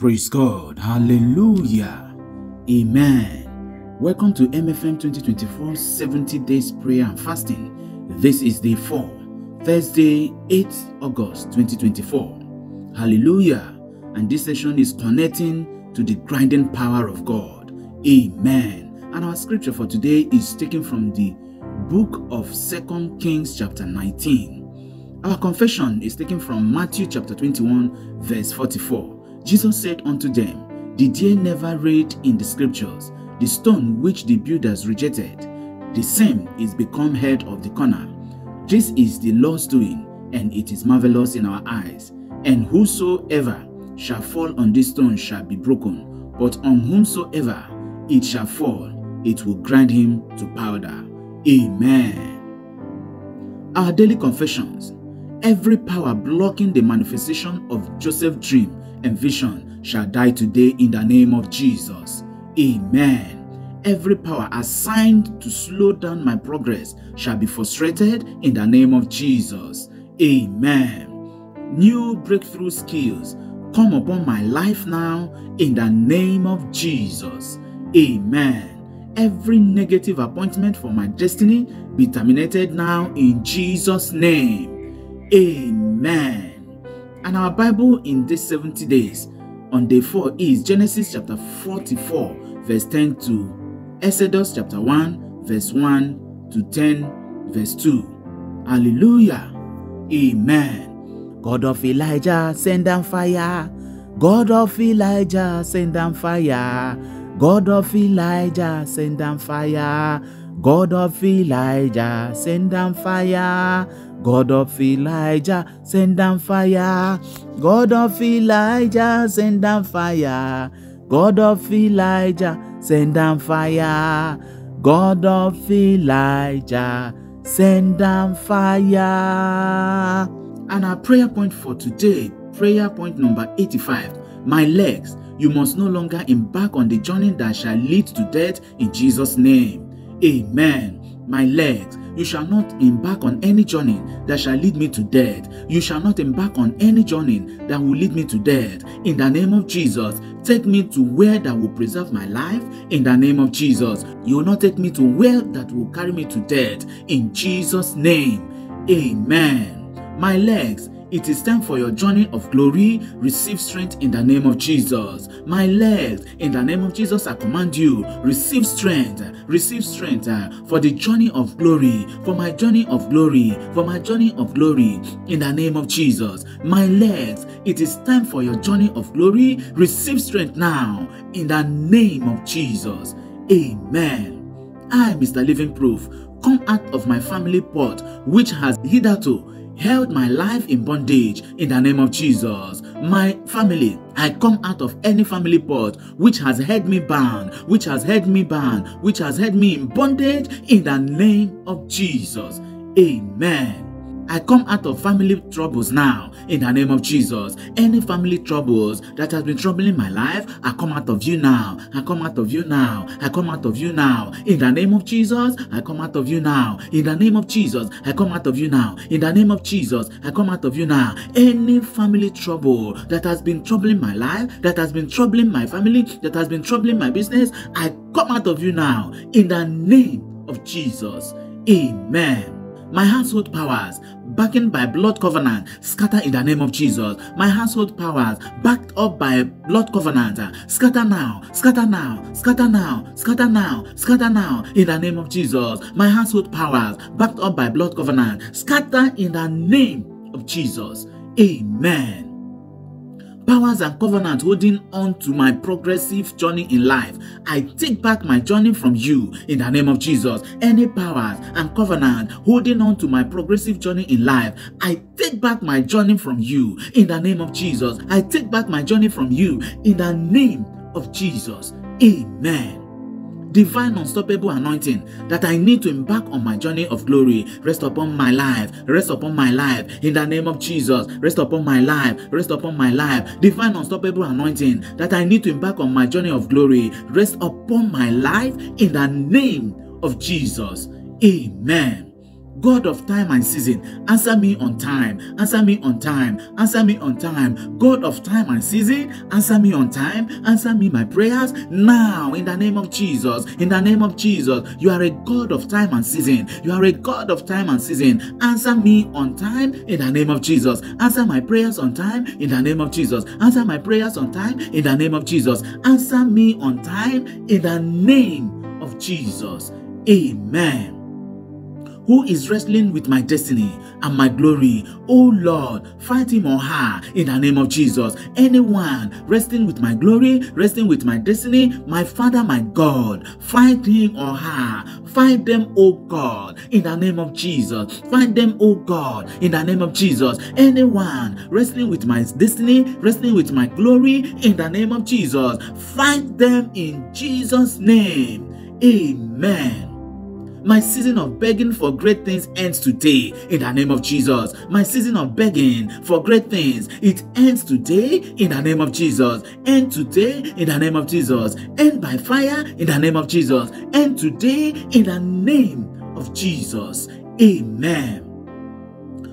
Praise God. Hallelujah. Amen. Welcome to MFM 2024 70 days prayer and fasting. This is day 4, Thursday, 8th August 2024. Hallelujah. And this session is connecting to the grinding power of God. Amen. And our scripture for today is taken from the book of Second Kings chapter 19. Our confession is taken from Matthew chapter 21 verse 44. Jesus said unto them, Did ye never read in the scriptures, the stone which the builders rejected, the same is become head of the corner. This is the Lord's doing, and it is marvelous in our eyes. And whosoever shall fall on this stone shall be broken, but on whomsoever it shall fall, it will grind him to powder. Amen. Our daily confessions. Every power blocking the manifestation of Joseph's dream and vision shall die today in the name of Jesus. Amen. Every power assigned to slow down my progress shall be frustrated in the name of Jesus. Amen. New breakthrough skills come upon my life now in the name of Jesus. Amen. Every negative appointment for my destiny be terminated now in Jesus' name. Amen. And our Bible in these 70 days on day 4 is Genesis chapter 44, verse 10 to Exodus chapter 1, verse 1 to 10, verse 2. Hallelujah. Amen. God of Elijah, send down fire. God of Elijah, send down fire. God of Elijah, send down fire. God of Elijah, send down fire. God of Elijah, send down fire. God of Elijah, send down fire. God of Elijah, send down fire. God of Elijah, send down fire. And our prayer point for today, prayer point number 85 My legs, you must no longer embark on the journey that shall lead to death in Jesus' name. Amen. My legs, you shall not embark on any journey that shall lead me to death. You shall not embark on any journey that will lead me to death. In the name of Jesus, take me to where that will preserve my life. In the name of Jesus, you will not take me to where that will carry me to death. In Jesus' name, amen. My legs, it is time for your journey of glory. Receive strength in the name of Jesus. My legs, in the name of Jesus, I command you, receive strength. Receive strength uh, for the journey of glory. For my journey of glory. For my journey of glory. In the name of Jesus. My legs, it is time for your journey of glory. Receive strength now. In the name of Jesus. Amen. I, Mr. Living Proof, come out of my family pot, which has hitherto held my life in bondage in the name of Jesus. My family, I come out of any family pot which has held me bound, which has held me bound, which has held me in bondage in the name of Jesus. Amen. I come out of family troubles now in the name of Jesus. Any family troubles that has been troubling my life, I come out of you now. I come out of you now. I come out of you now. In the name of Jesus, I come out of you now. In the name of Jesus, I come out of you now. In the name of Jesus, I come out of you now. Any family trouble that has been troubling my life, that has been troubling my family, that has been troubling my business, I come out of you now. In the name of Jesus. Amen. My household powers, backed by blood covenant, scatter in the name of Jesus. My household powers, backed up by blood covenant, scatter now, scatter now, scatter now, scatter now, scatter now in the name of Jesus. My household powers, backed up by blood covenant, scatter in the name of Jesus. Amen powers and covenants holding on to my progressive journey in life. I take back my journey from you in the name of Jesus. Any powers and covenant holding on to my progressive journey in life, I take back my journey from you in the name of Jesus. I take back my journey from you in the name of Jesus. Amen. Divine unstoppable anointing that I need to embark on my journey of glory. Rest upon my life. Rest upon my life. In the name of Jesus. Rest upon my life. Rest upon my life. Divine unstoppable anointing that I need to embark on my journey of glory. Rest upon my life in the name of Jesus. Amen God of time and season, answer me on time, answer me on time, answer me on time. God of time and season, answer me on time, answer me my prayers now in the name of Jesus. In the name of Jesus, you are a God of time and season. You are a God of time and season. Answer me on time in the name of Jesus. Answer my prayers on time in the name of Jesus. Answer my prayers on time in the name of Jesus. Answer me on time in the name of Jesus. Amen who is wrestling with my destiny and my glory. Oh Lord, fight him or her in the name of Jesus. Anyone wrestling with my glory, wrestling with my destiny, my Father, my God, fight him or her. Fight them, oh God, in the name of Jesus. Fight them, oh God, in the name of Jesus. Anyone wrestling with my destiny, wrestling with my glory, in the name of Jesus. Fight them in Jesus' name. Amen. My season of begging for great things ends today in the name of Jesus. My season of begging for great things, it ends today in the name of Jesus. End today in the name of Jesus. End by fire in the name of Jesus. End today in the name of Jesus. Amen.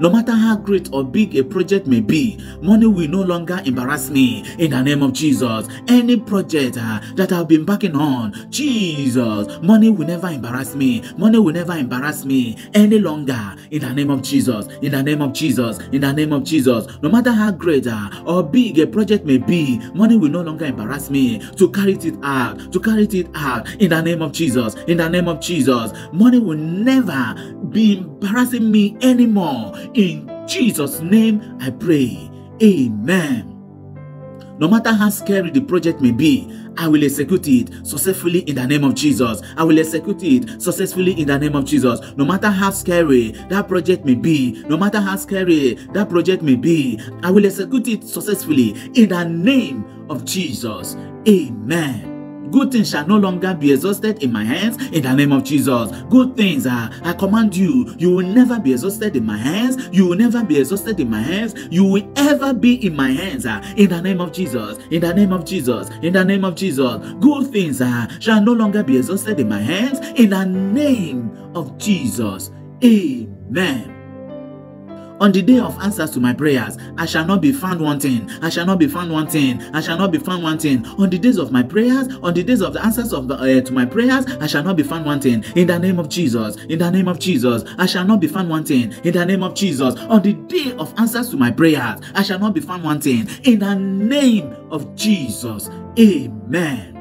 No matter how great or big a project may be, money will no longer embarrass me in the name of Jesus. Any project uh, that I've been backing on, Jesus, money will never embarrass me. Money will never embarrass me any longer in the name of Jesus. In the name of Jesus. In the name of Jesus. No matter how great uh, or big a project may be, money will no longer embarrass me to carry it out, to carry it out in the name of Jesus. In the name of Jesus. Money will never be embarrassing me anymore in Jesus' name I pray. Amen. No matter how scary the project may be, I will execute it successfully in the name of Jesus. I will execute it successfully in the name of Jesus. No matter how scary that project may be, no matter how scary that project may be, I will execute it successfully in the name of Jesus. Amen. Good things shall no longer be exhausted in my hands in the name of Jesus. Good things, uh, I command you, you will never be exhausted in my hands. You will never be exhausted in my hands. You will ever be in my hands uh, in the name of Jesus. In the name of Jesus. In the name of Jesus. Good things uh, shall no longer be exhausted in my hands in the name of Jesus. Amen. On the day of answers to my prayers, I shall not be found wanting. I shall not be found wanting. I shall not be found wanting. On the days of my prayers, on the days of the answers of the, uh, to my prayers, I shall not be found wanting. In the name of Jesus, in the name of Jesus, I shall not be found wanting. In the name of Jesus, on the day of answers to my prayers, I shall not be found wanting. In the name of Jesus, Amen.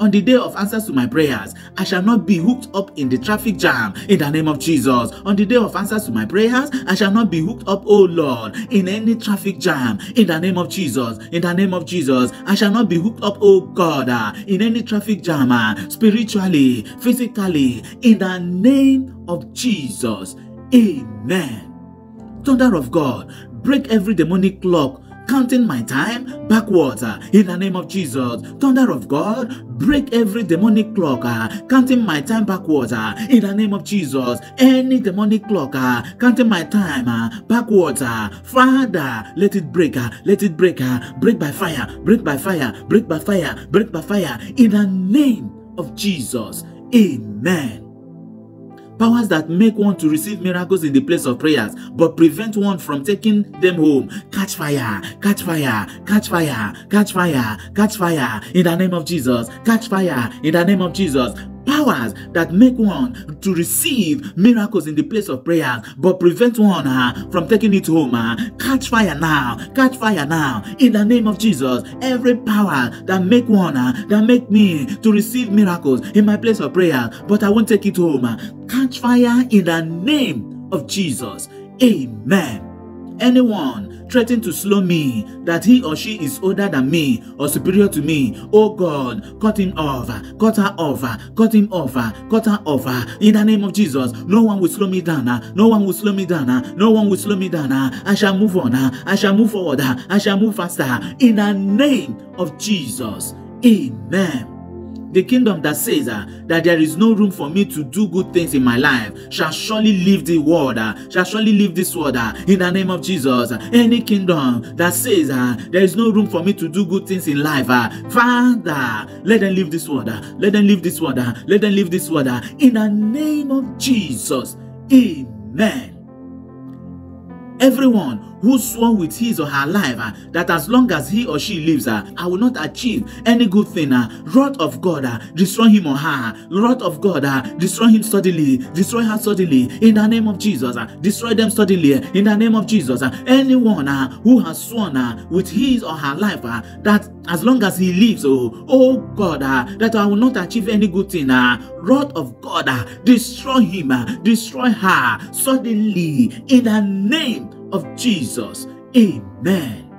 On the day of answers to my prayers, I shall not be hooked up in the traffic jam in the name of Jesus. On the day of answers to my prayers, I shall not be hooked up, oh Lord, in any traffic jam in the name of Jesus. In the name of Jesus, I shall not be hooked up, oh God, uh, in any traffic jam, uh, spiritually, physically, in the name of Jesus. Amen. Thunder of God, break every demonic clock counting my time backwards uh, in the name of Jesus. Thunder of God, break every demonic clock uh, counting my time backwards uh, in the name of Jesus. Any demonic clock uh, counting my time uh, backwards, uh, Father, let it break, let it break, break by fire, break by fire, break by fire, break by fire in the name of Jesus. Amen. Powers that make one to receive miracles in the place of prayers, but prevent one from taking them home. Catch fire, catch fire, catch fire, catch fire, catch fire in the name of Jesus. Catch fire in the name of Jesus powers that make one to receive miracles in the place of prayer but prevent one uh, from taking it home uh, catch fire now catch fire now. In the name of jesus every power that make one uh, that make me to receive miracles in my place of prayer but i won't take it home uh, catch fire in the name of jesus. Amen. Anyone threatening to slow me that he or she is older than me or superior to me. Oh god cut him off cut her off cut him off cut her off. In the name of jesus no one will slow me down no one will slow me down no one will slow me down. I shall move on i shall move forward i shall move faster. In the name of jesus amen the kingdom that says uh, that there is no room for me to do good things in my life shall surely leave the world, uh, shall surely leave this world uh, in the name of Jesus. Any kingdom that says uh, there is no room for me to do good things in life, uh, Father, let them leave this world, uh, let them leave this world, let them leave this world in the name of Jesus. Amen. Everyone who swore with his or her life uh, that as long as he or she lives, uh, I will not achieve any good thing. Uh, wrath of God, uh, destroy him or her. Wrath of God, uh, destroy him suddenly. Destroy her suddenly. In the name of Jesus, uh, destroy them suddenly. In the name of Jesus, uh, anyone uh, who has sworn uh, with his or her life uh, that as long as he lives, oh, oh God, uh, that I will not achieve any good thing. Uh, wrath of God, uh, destroy him, uh, destroy her suddenly. In the name of Jesus. Amen.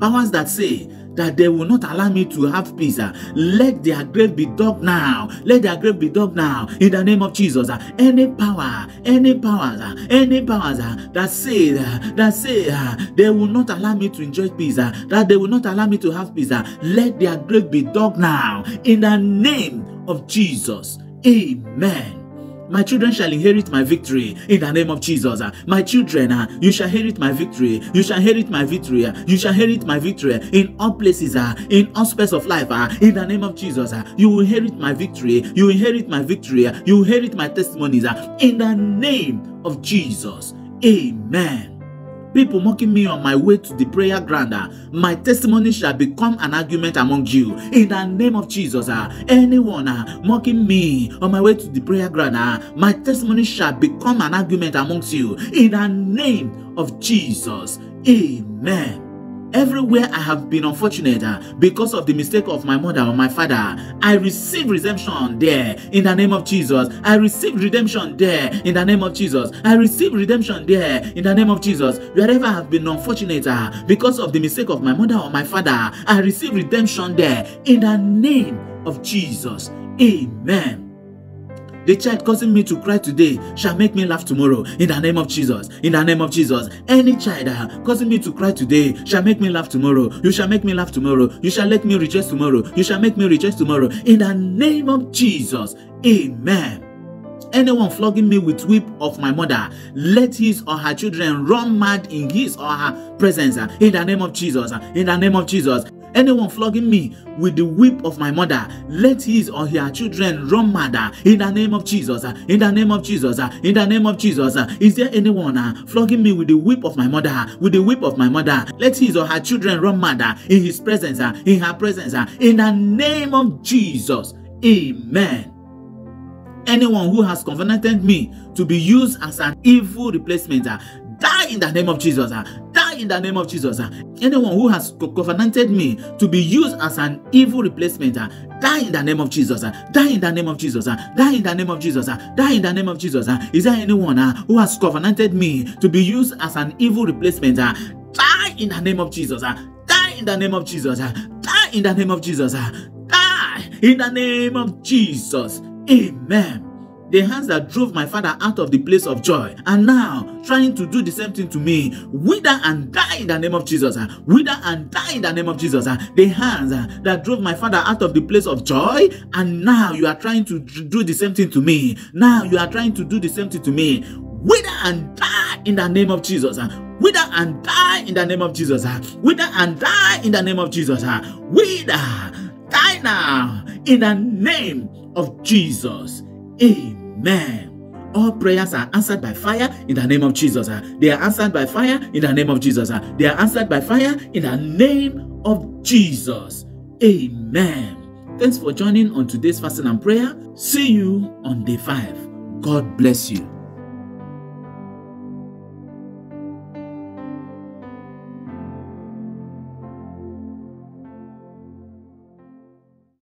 Powers that say that they will not allow me to have peace. Uh, let their grave be dug now. Let their grave be dug now. In the name of Jesus. Uh, any power, any powers, uh, any powers uh, that say uh, that say uh, they will not allow me to enjoy peace. That they will not allow me to have peace. Let their grave be dug now. In the name of Jesus. Amen. My children shall inherit my victory in the name of Jesus. My children, uh, you shall inherit my victory. You shall inherit my victory. You shall inherit my victory in all places, uh, in all space of life. Uh, in the name of Jesus, you will inherit my victory. You inherit my victory. You inherit my testimonies. In the name of Jesus. Amen. People mocking me on my way to the prayer ground, uh, my testimony shall become an argument among you. In the name of Jesus, uh, anyone uh, mocking me on my way to the prayer ground, uh, my testimony shall become an argument amongst you. In the name of Jesus, amen. Everywhere I have been unfortunate uh, because of the mistake of my mother or my father, I receive redemption there in the name of Jesus. I receive redemption there in the name of Jesus. I receive redemption there in the name of Jesus. Wherever I have been unfortunate uh, because of the mistake of my mother or my father, I receive redemption there in the name of Jesus. Amen. The child causing me to cry today shall make me laugh tomorrow. In the name of Jesus. In the name of Jesus. Any child uh, causing me to cry today shall make me laugh tomorrow. You shall make me laugh tomorrow. You shall let me rejoice tomorrow. You shall make me rejoice tomorrow. In the name of Jesus. Amen. anyone flogging me with whip of my mother let his or her children run mad in his or her presence uh, in the name of jesus uh, in the name of jesus anyone flogging me with the whip of my mother let his or her children run mad uh, in the name of jesus uh, in the name of jesus uh, in the name of jesus is there anyone flogging me with the whip of my mother with the whip of my mother? Let his or her children run mad in his presence in her presence in the name of jesus. Amen. Anyone who has covenanted me to be used as an evil replacement uh, die in the name of Jesus. Uh, die in the name of Jesus. Uh, anyone who has covenanted me to be used as an evil replacement, uh, die in the name of Jesus. Uh, die in the name of Jesus. Die in the name of Jesus. Die in the name of Jesus. Is there anyone who has covenanted me to be used as an evil replacement? Die in the name of Jesus. Die in the name of Jesus. Die in the name of Jesus. Die in the name of Jesus. Amen. The hands that drove my father out of the place of joy are now trying to do the same thing to me. Wither and die in the name of Jesus. Wither and die in the name of Jesus. The hands that drove my father out of the place of joy, and now you are trying to do the same thing to me. Now you are trying to do the same thing to me. Wither and die in the name of Jesus. Wither and die in the name of Jesus. Wither and die in the name of Jesus. Wither, die now in the name of Jesus. Amen. All prayers are answered by fire in the name of Jesus. ah. They are answered by fire in the name of Jesus. ah. They are answered by fire in the name of Jesus. Amen. Thanks for joining on today's fasting and prayer. See you on day five. God bless you.